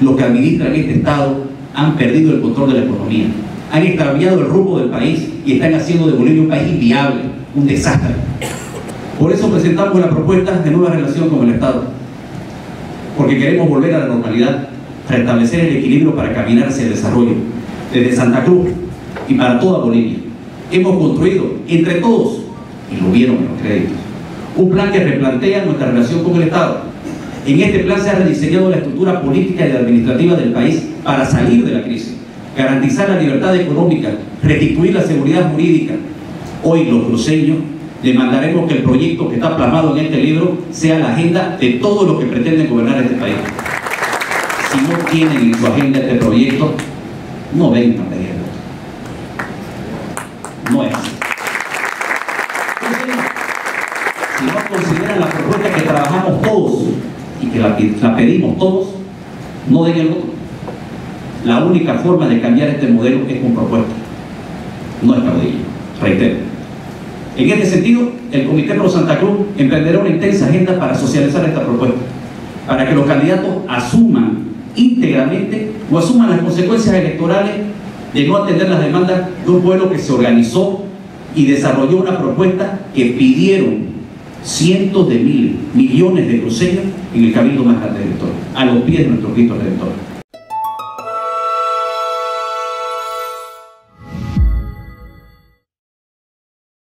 los que administran este Estado han perdido el control de la economía, han extraviado el rumbo del país y están haciendo de Bolivia un país inviable, un desastre. Por eso presentamos la propuesta de nueva relación con el Estado, porque queremos volver a la normalidad, restablecer el equilibrio para caminar hacia el desarrollo, desde Santa Cruz y para toda Bolivia. Hemos construido entre todos, y lo vieron en los créditos, un plan que replantea nuestra relación con el Estado. En este plan se ha rediseñado la estructura política y administrativa del país para salir de la crisis, garantizar la libertad económica, restituir la seguridad jurídica. Hoy los cruceños demandaremos que el proyecto que está plasmado en este libro sea la agenda de todos los que pretenden gobernar este país. Si no tienen en su agenda este proyecto, no vengan a pedir No es. Si no consideran la propuesta que trabajamos todos y que la, pedimos todos, no den el voto. La única forma de cambiar este modelo es con propuesta, no es caudillo. Reitero. En este sentido, el Comité Pro Santa Cruz emprenderá una intensa agenda para socializar esta propuesta, para que los candidatos asuman íntegramente o asuman las consecuencias electorales de no atender las demandas de un pueblo que se organizó y desarrolló una propuesta que pidieron cientos de mil, millones de cruceños en el camino más grande a los pies de nuestro Cristo Redentor.